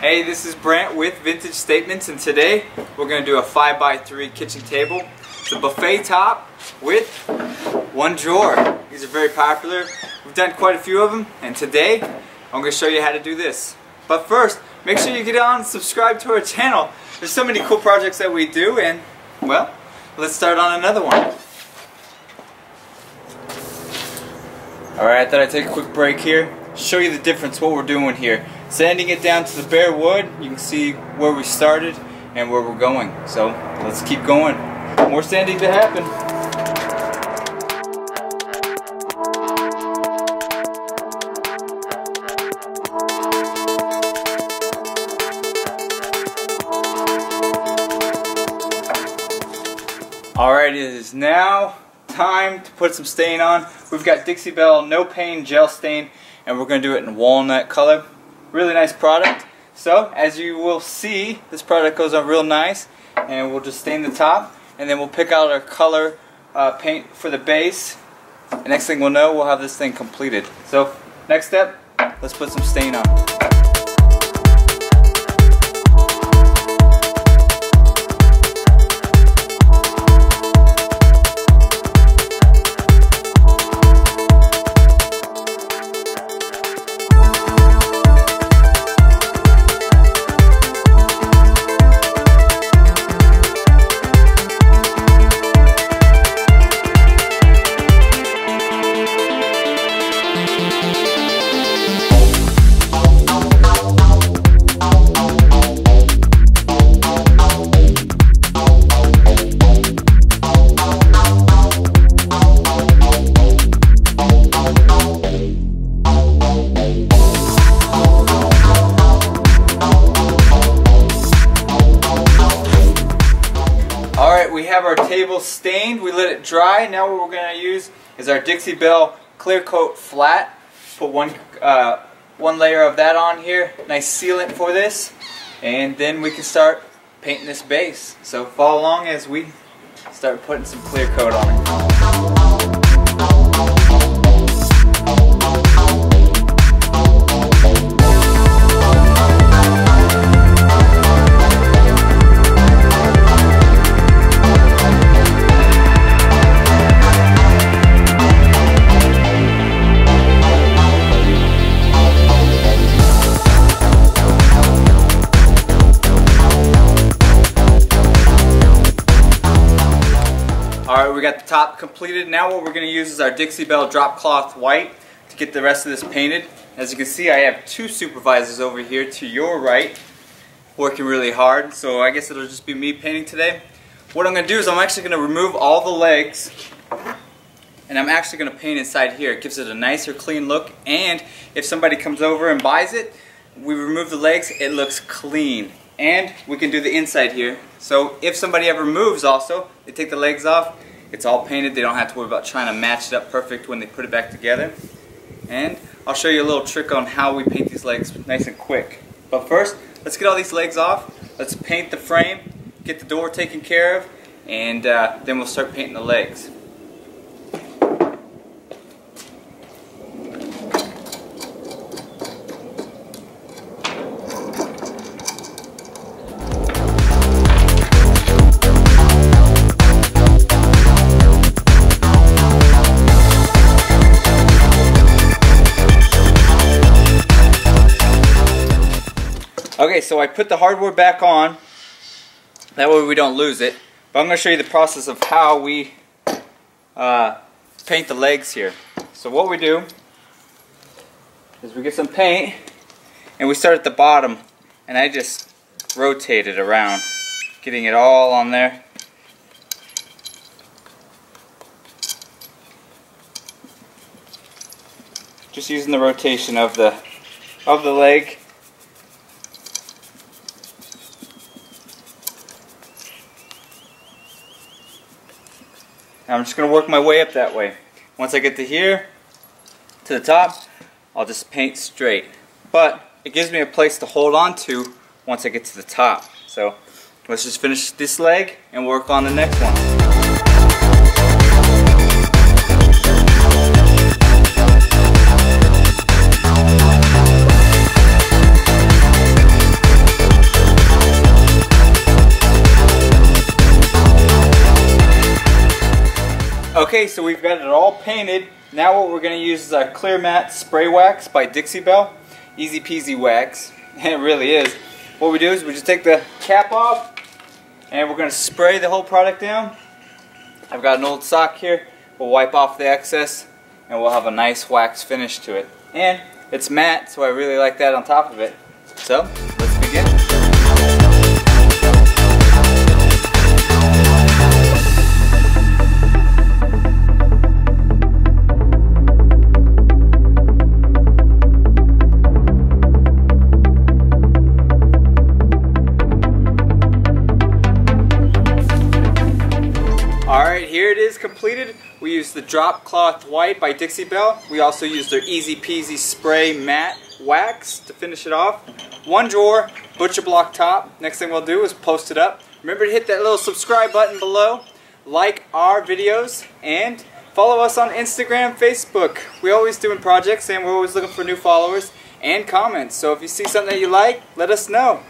Hey, this is Brant with Vintage Statements and today we're going to do a 5x3 kitchen table. It's a buffet top with one drawer. These are very popular. We've done quite a few of them and today I'm going to show you how to do this. But first, make sure you get on and subscribe to our channel. There's so many cool projects that we do and, well, let's start on another one. Alright, I thought I'd take a quick break here, show you the difference what we're doing here. Sanding it down to the bare wood, you can see where we started and where we're going. So, let's keep going. More sanding to happen. Alright, it is now time to put some stain on. We've got Dixie Belle No Pain Gel Stain and we're going to do it in walnut color. Really nice product. So, as you will see, this product goes on real nice and we'll just stain the top and then we'll pick out our color uh, paint for the base. The next thing we'll know, we'll have this thing completed. So, next step, let's put some stain on. We have our table stained. We let it dry. Now what we're going to use is our Dixie Belle Clear Coat Flat. Put one, uh, one layer of that on here. Nice sealant for this. And then we can start painting this base. So follow along as we start putting some clear coat on it. Got the top completed. Now what we're going to use is our Dixie Belle Drop Cloth White to get the rest of this painted. As you can see, I have two supervisors over here to your right working really hard, so I guess it'll just be me painting today. What I'm going to do is I'm actually going to remove all the legs and I'm actually going to paint inside here. It gives it a nicer, clean look, and if somebody comes over and buys it, we remove the legs, it looks clean. And we can do the inside here. So if somebody ever moves also, they take the legs off, it's all painted. They don't have to worry about trying to match it up perfect when they put it back together. And I'll show you a little trick on how we paint these legs nice and quick. But first, let's get all these legs off. Let's paint the frame, get the door taken care of, and uh, then we'll start painting the legs. Okay, so I put the hardware back on. That way we don't lose it. But I'm going to show you the process of how we uh, paint the legs here. So what we do is we get some paint and we start at the bottom and I just rotate it around, getting it all on there. Just using the rotation of the of the leg I'm just going to work my way up that way. Once I get to here, to the top, I'll just paint straight. But it gives me a place to hold on to once I get to the top. So let's just finish this leg and work on the next one. Okay, so we've got it all painted. Now what we're going to use is our Clear Matte Spray Wax by Dixie Belle. Easy peasy wax. it really is. What we do is we just take the cap off and we're going to spray the whole product down. I've got an old sock here. We'll wipe off the excess and we'll have a nice wax finish to it. And it's matte, so I really like that on top of it. So, completed. We used the Drop Cloth White by Dixie Belle. We also used their Easy Peasy Spray Matte Wax to finish it off. One drawer, butcher block top. Next thing we'll do is post it up. Remember to hit that little subscribe button below, like our videos, and follow us on Instagram, Facebook. We're always doing projects and we're always looking for new followers and comments. So if you see something that you like, let us know.